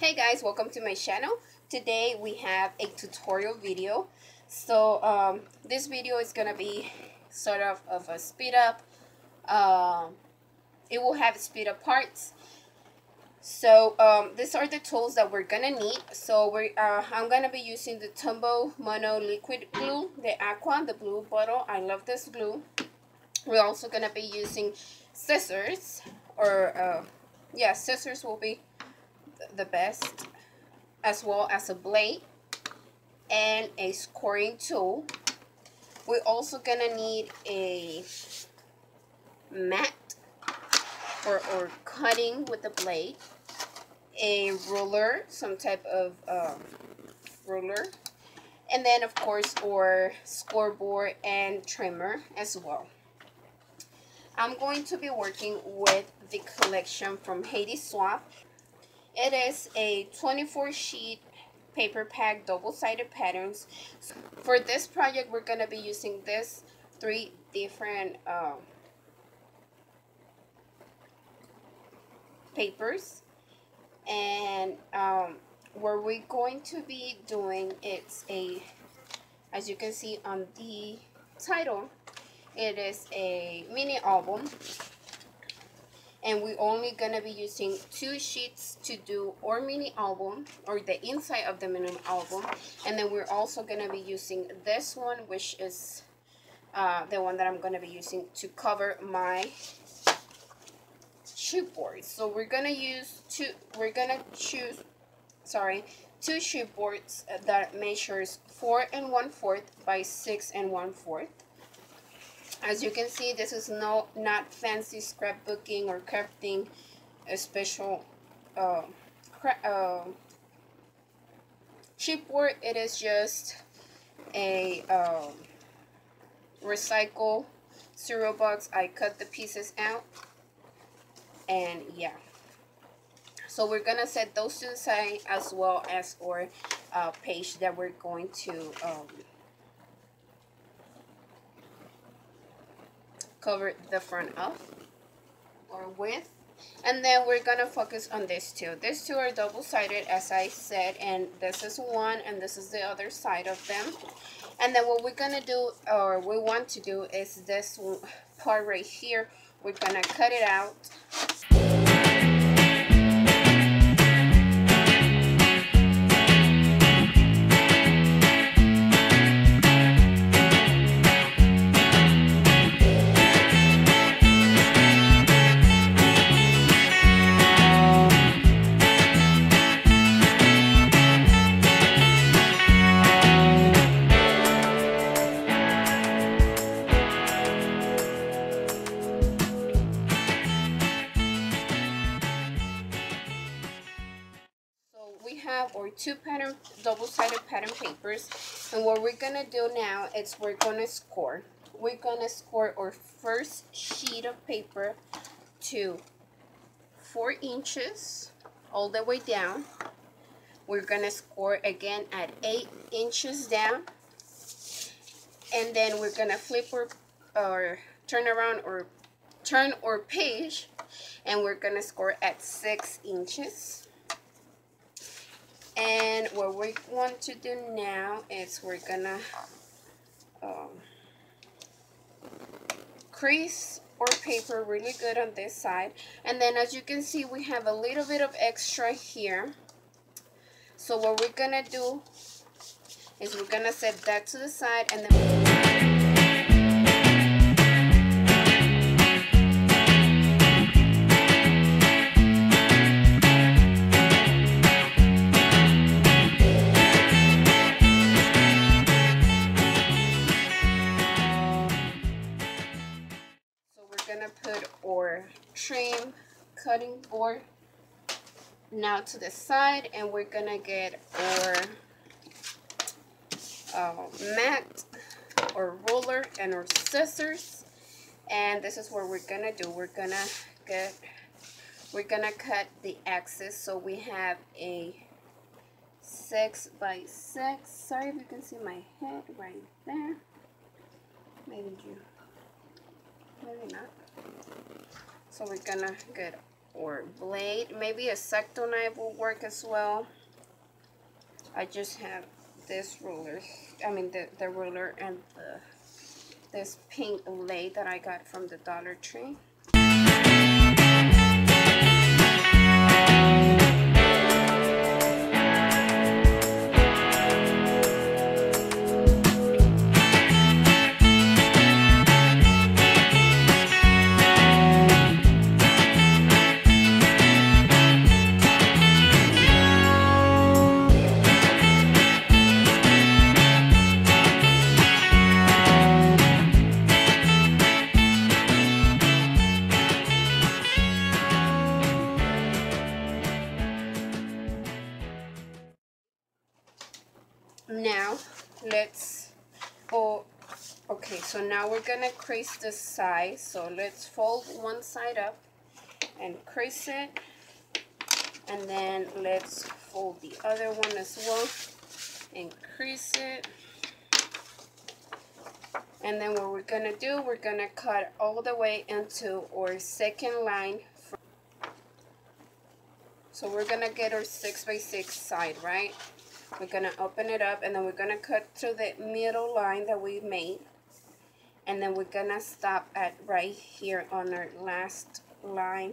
Hey guys, welcome to my channel. Today we have a tutorial video. So um, this video is gonna be sort of of a speed up. Um, it will have speed up parts. So um, these are the tools that we're gonna need. So we uh, I'm gonna be using the Tombow Mono Liquid Glue, the Aqua, the blue bottle. I love this glue. We're also gonna be using scissors, or uh, yeah, scissors will be the best, as well as a blade and a scoring tool. We're also gonna need a mat or, or cutting with the blade, a ruler, some type of um, ruler, and then of course our scoreboard and trimmer as well. I'm going to be working with the collection from Heidi Swapp. It is a 24 sheet paper pack double-sided patterns. For this project, we're going to be using this three different um, papers. And um, what we're going to be doing, it's a, as you can see on the title, it is a mini album and we're only gonna be using two sheets to do our mini album or the inside of the mini album. And then we're also gonna be using this one which is uh, the one that I'm gonna be using to cover my chipboard so we're gonna use two we're gonna choose sorry two chipboards that measures four and one fourth by six and one fourth as you can see, this is no not fancy scrapbooking or crafting a special uh, uh, chipboard. It is just a um, recycle cereal box. I cut the pieces out and yeah. So we're gonna set those to the side as well as our uh, page that we're going to um, cover the front of or with. And then we're gonna focus on this two. These two are double-sided as I said and this is one and this is the other side of them. And then what we're gonna do or we want to do is this part right here. We're gonna cut it out two pattern double-sided pattern papers. And what we're gonna do now is we're gonna score. We're gonna score our first sheet of paper to four inches all the way down. We're gonna score again at eight inches down. And then we're gonna flip our or turn around or turn our page. And we're gonna score at six inches and what we want to do now is we're gonna um, crease our paper really good on this side. And then as you can see we have a little bit of extra here. So what we're gonna do is we're gonna set that to the side and then trim cutting board now to the side and we're gonna get our uh, mat or ruler and our scissors. And this is what we're gonna do. We're gonna get we're gonna cut the axis. So we have a six by six. Sorry if you can see my head right there. Maybe you maybe not so we're gonna get or blade. Maybe a X-Acto knife will work as well. I just have this ruler, I mean the, the ruler and the this pink blade that I got from the Dollar Tree. Gonna crease the side so let's fold one side up and crease it. And then let's fold the other one as well and crease it. And then what we're gonna do we're gonna cut all the way into our second line so we're gonna get our six by six side right? We're to open it up and then we're to cut through the middle line that we made. And then we're to stop at right here on our last line.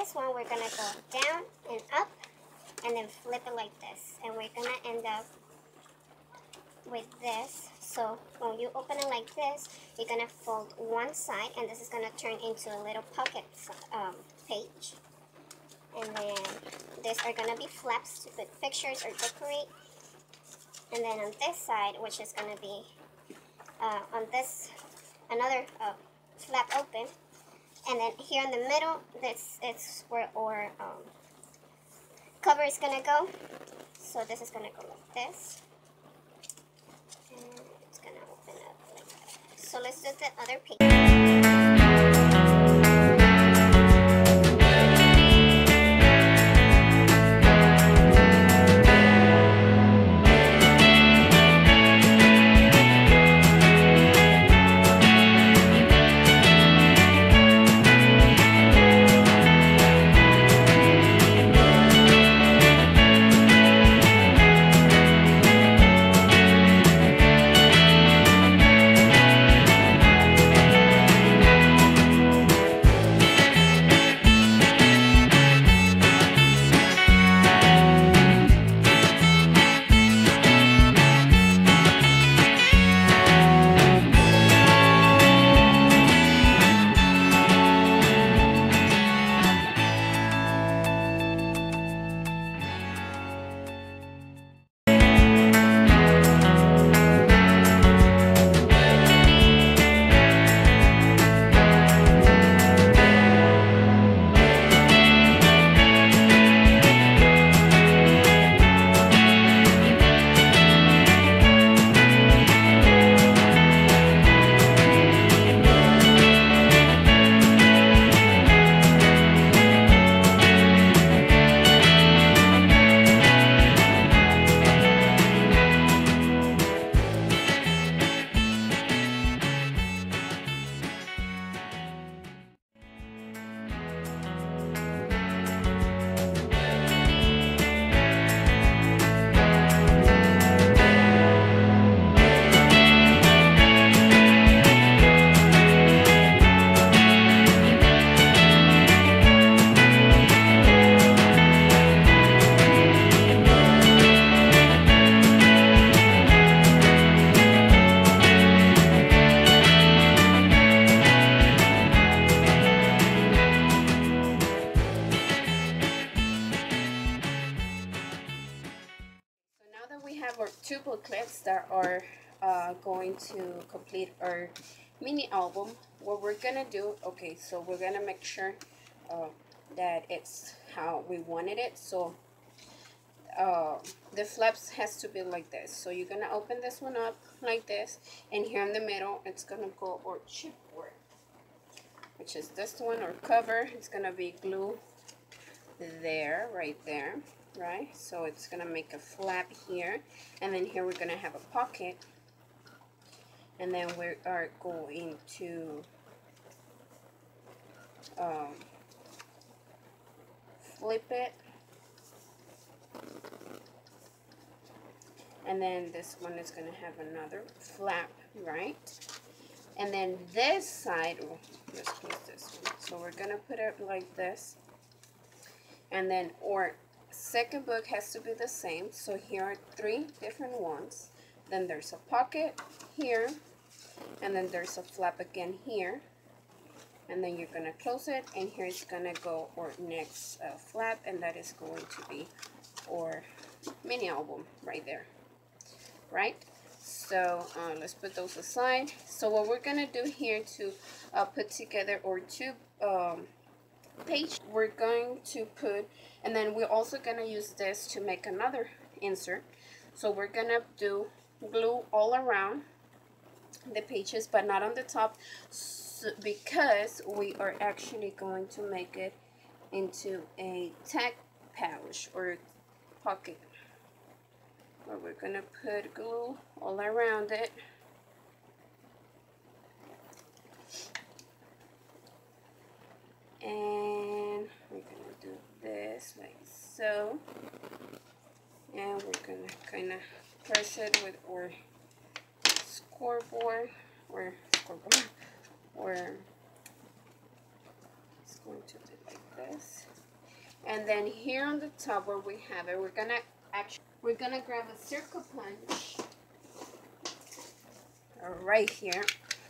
This one we're gonna go down and up and then flip it like this. And we're gonna end up with this. So when you open it like this you're gonna fold one side and this is gonna turn into a little pocket um, page. And then these are gonna be flaps to put pictures or decorate. And then on this side which is gonna be uh, on this another uh, flap open and then here in the middle, this is where our um, cover is gonna go. So this is gonna go like this. And it's gonna open up like. So let's do the other piece. Do okay so we're gonna make sure uh, that it's how we wanted it so uh, the flaps has to be like this. So you're gonna open this one up like this, and here in the middle, it's gonna go or chipboard, which is this one or cover. It's gonna be glue there, right there, right? So it's gonna make a flap here, and then here we're gonna have a pocket, and then we are going to um, flip it. And then this one is going to have another flap right? And then this side oh, let's close this one. So we're going to put it like this. And then our second book has to be the same. So here are three different ones. Then there's a pocket here and then there's a flap again here and then you're gonna close it and here it's gonna go our next uh, flap and that is going to be our mini album right there. Right? So uh, let's put those aside. So what we're gonna do here to uh, put together our two um, page we're going to put and then we're also gonna use this to make another insert. So we're gonna do glue all around the pages but not on the top. so, because we are actually going to make it into a tag pouch or pocket where we're gonna put glue all around it. And we're gonna do this like so and we're gonna kind of press it with our scoreboard or scoreboard or it's going to do like this. And then here on the top where we have it we're gonna actually we're gonna grab a circle punch right here.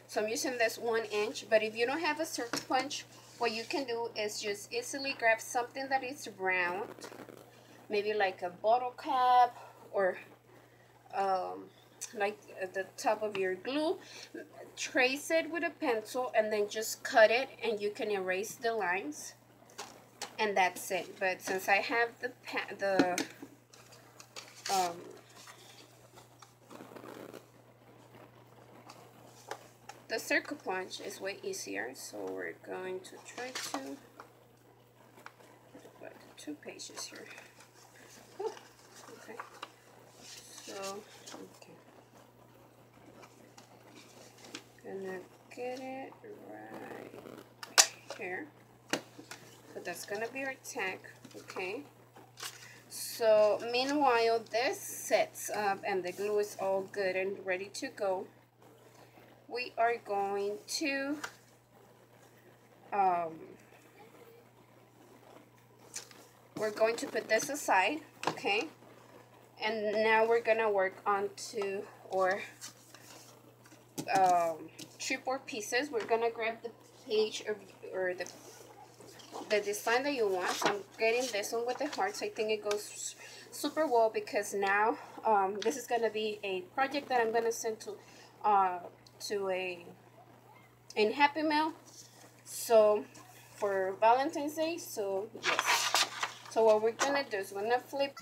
So I'm using this one inch but if you don't have a circle punch what you can do is just easily grab something that is round maybe like a bottle cap or um, like the top of your glue trace it with a pencil and then just cut it and you can erase the lines. And that's it. But since I have the the um, the circle punch is way easier. So we're going to try to put two pages here. Okay. So okay gonna get it right here. So that's gonna be our tag okay? So meanwhile this sets up and the glue is all good and ready to go. We are going to um, we're going to put this aside okay? And now we're gonna work on to our um, chipboard pieces we're gonna grab the page or, or the the design that you want. So I'm getting this one with the hearts. I think it goes super well because now um, this is to be a project that I'm to send to uh, to a in Happy Mail. So for Valentine's Day. So yes. So what we're to do is we're to flip.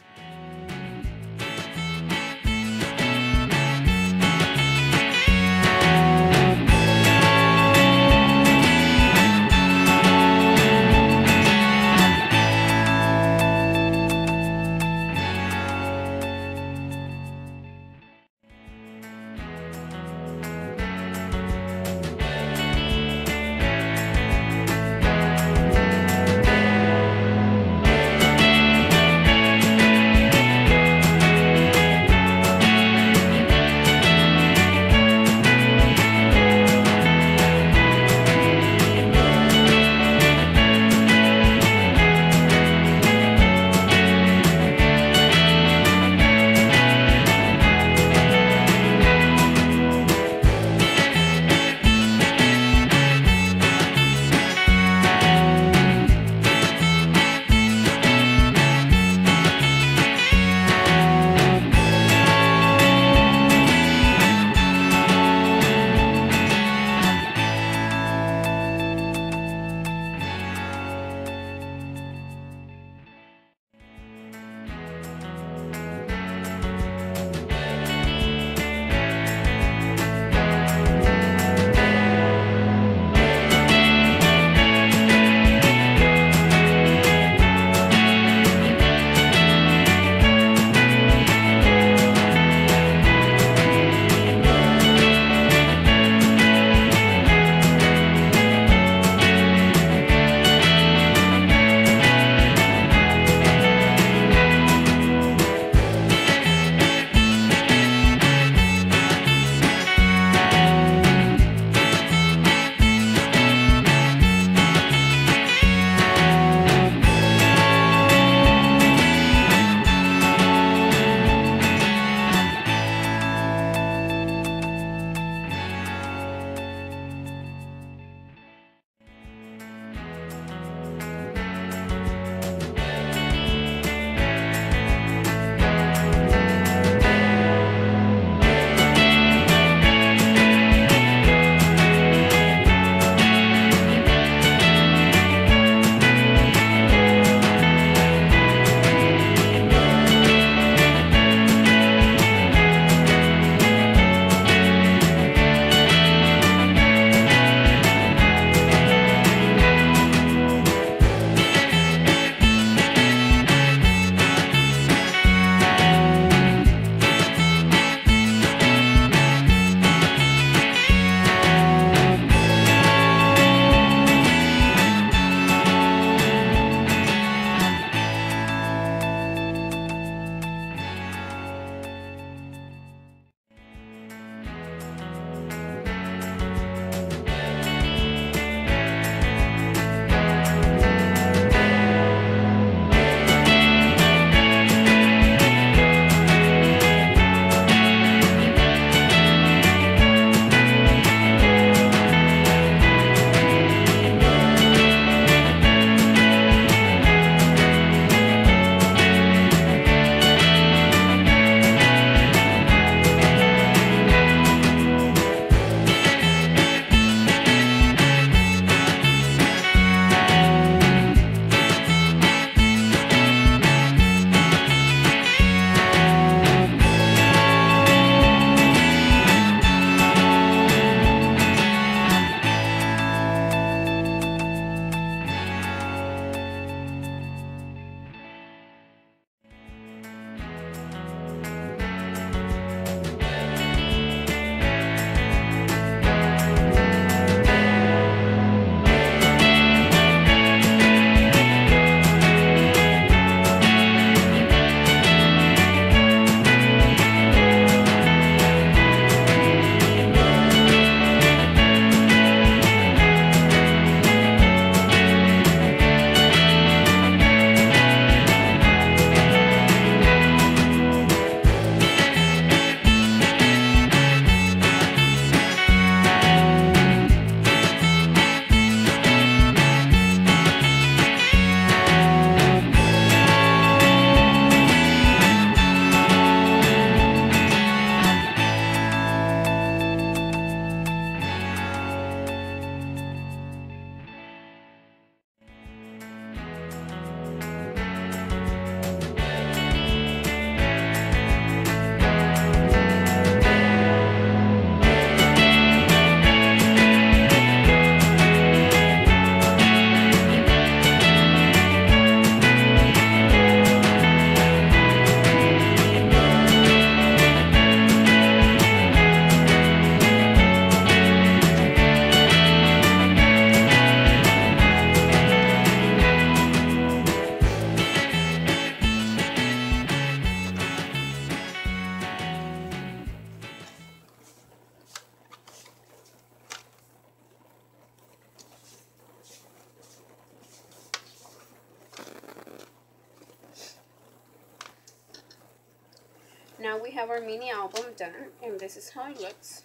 We have our mini album done and this is how it looks.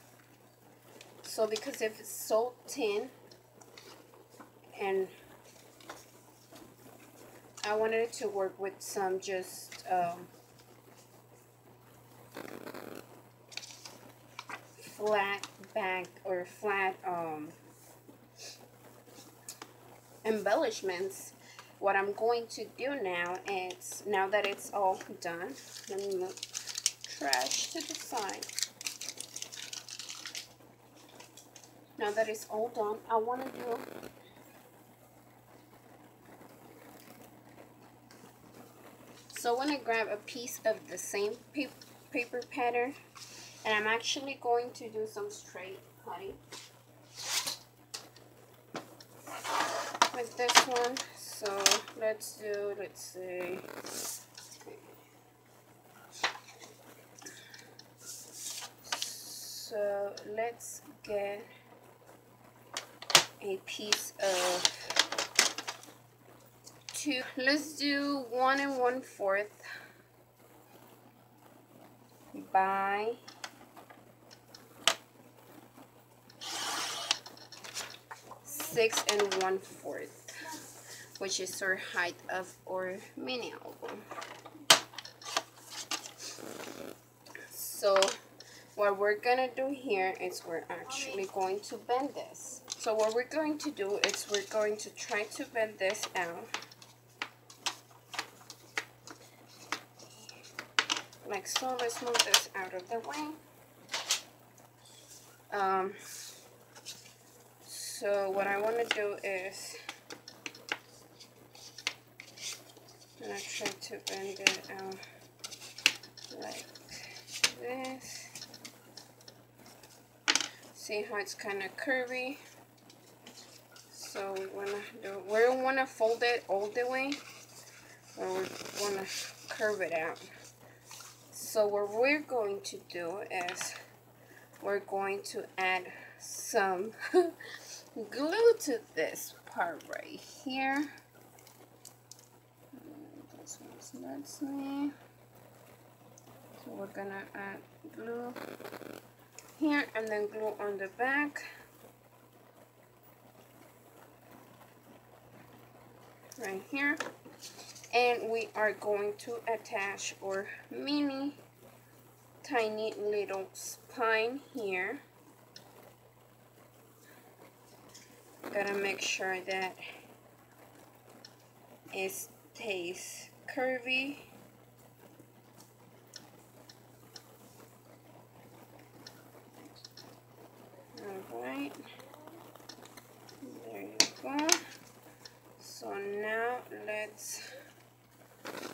So because if it's so thin and I wanted it to work with some just um, flat back or flat um, embellishments what I'm going to do now is now that it's all done let me move trash to the side now that it's all done I want to do so I want to grab a piece of the same paper, paper pattern and I'm actually going to do some straight cutting with this one. So let's do, let's see. So let's get a piece of two. Let's do one and one fourth by six and one fourth, which is our height of our mini album. So what we're gonna do here is we're actually going to bend this. So what we're going to do is we're going to try to bend this out. Like so, let's move this out of the way. Um, so what I want to do is I'm going to try to bend it out like this. See how it's kind of curvy. So we want to do, we don't want to fold it all the way, we want to curve it out. So what we're going to do is we're going to add some glue to this part right here. This one's not me. So we're gonna add glue here and then glue on the back. Right here. And we are going to attach our mini tiny little spine here. gotta make sure that it stays curvy alright there you go so now let's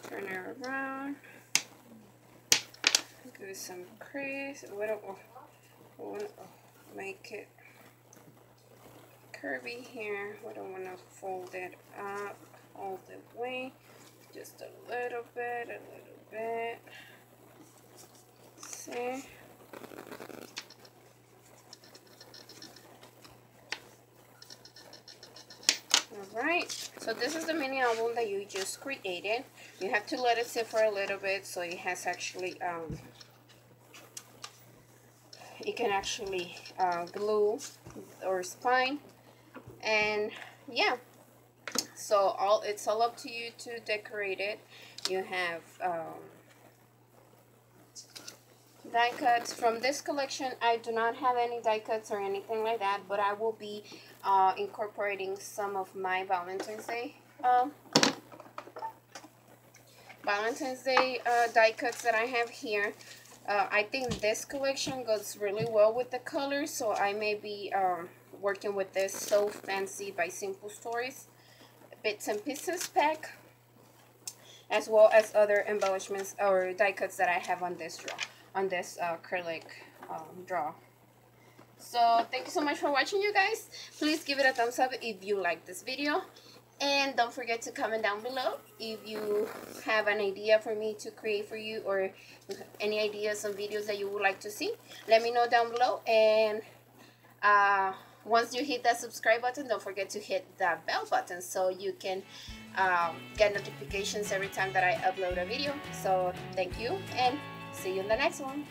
turn it around give it some crease we don't want to make it curvy here. We don't want to fold it up all the way. Just a little bit, a little bit. See? Alright, so this is the mini album that you just created. You have to let it sit for a little bit so it has actually, um, it can actually uh, glue or spine. And yeah. So all it's all up to you to decorate it. You have um, die cuts. From this collection I do not have any die cuts or anything like that but I will be uh, incorporating some of my Valentine's Day um, Valentine's Day uh, die cuts that I have here. Uh, I think this collection goes really well with the colors so I may be um, working with this So Fancy by Simple Stories bits and pieces pack as well as other embellishments or die cuts that I have on this draw on this uh, acrylic um, draw so thank you so much for watching you guys please give it a thumbs up if you like this video and don't forget to comment down below if you have an idea for me to create for you or any ideas on videos that you would like to see let me know down below and uh, once you hit that subscribe button, don't forget to hit that bell button so you can um, get notifications every time that I upload a video. So thank you and See you in the next one.